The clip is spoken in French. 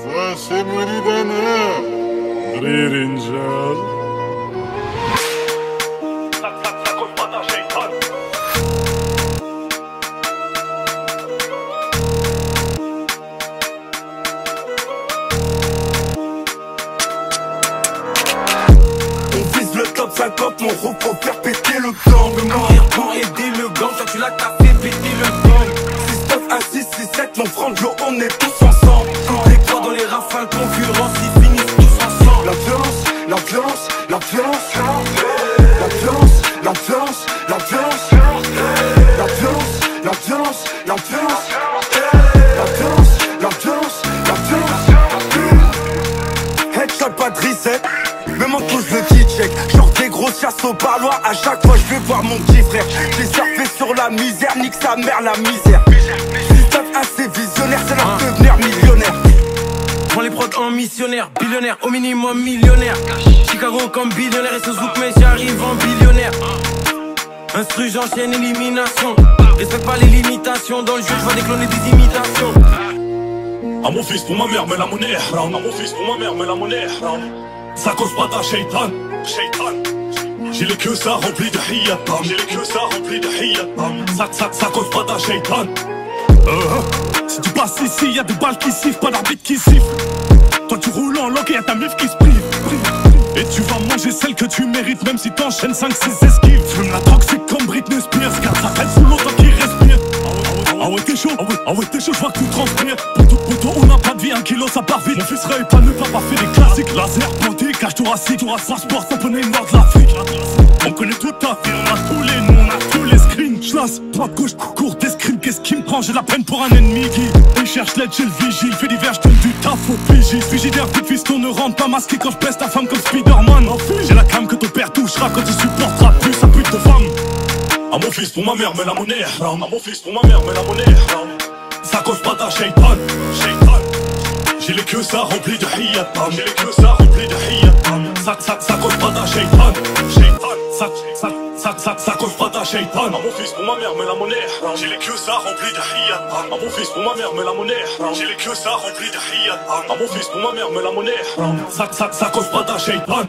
Sasha Muridana Rirrinjal On vise le top 50, on roule pour faire péter le gang. Le meilleur pour aider le gang, ça tu la taffes 6, 6, 7 Mon franglo on est tous ensemble Les croix dans les rafales concurrence Ils finissent tous ensemble La violence, la violence, la violence La violence, la violence, la violence La violence, la violence, la violence La violence, la violence, la violence Headshot pas de reset même en cause le petit check Genre chasses au parloir À chaque fois je vais voir mon petit frère J'ai surfé sur la misère Nique sa mère la misère missionnaire Billionnaire au minimum millionnaire. Chicago comme billionnaire Et ce zouk mais j'arrive en billionnaire. Instru j'enchaîne élimination. Respecte pas les limitations Dans le jeu je vois décloner des imitations. À mon fils pour ma mère mais la monnaie À mon fils pour ma mère mais la monnaie ça cause pas d'un shaitan, shaitan. J'ai les queues ça rempli de hiyatam J'ai les queues ça rempli de hiyatam ça, ça, ça cause pas d'un shaitan. Uh, Si tu passes ici, y'a des balles qui sifflent, pas d'arbitre qui siffle Toi tu roules en lock et y'a ta meuf qui se prive. Et tu vas manger celle que tu mérites Même si t'enchaînes 5-6 esquives. Fume la c'est comme Britney Spears Car ça fait sous l'eau tant qu'il respire. Ah ouais t'es chaud, ah ouais, ah ouais t'es chaud, je vois que tu transpires Pour tout, on n'a pas de vie, un kilo ça part vite. Mon fils épanoui, papa fait des classiques. Laser, ponté, cache thoracique, tu sport, ça poney nord de l'Afrique. On connaît toute ta vie, on a tous les noms, on a tous les screens J'lasse, droite, gauche, d'escrime, qu'est-ce J'ai la peine pour un ennemi qui cherche l'aide, j'ai le vigile, fait divers, j'donne du taf au pigiste. Frigidaire, vite fiston, ne rentre pas masqué quand je ta femme comme Spider-Man. J'ai la cam que ton père touchera quand tu supporteras plus sa pute de femme. À mon fils pour ma mère, mais la monnaie. À mon fils pour ma mère, mais la monnaie. Ça cause pas d'un shaitan, J'ai les queues ça rempli de hiyatam J'ai les queues ça rempli de hiyatam ça, ça, ça cause pas d'un shaitan, shaitan. À mon fils pour ma mère, mais la monnaie. J'ai les queues ça rempli de hiyatam À mon fils pour ma mère, mais la monnaie. J'ai les queues ça rempli de hiyatam À mon fils pour ma mère, mais la monnaie. Ça, ça, ça cause pas d'un shaitan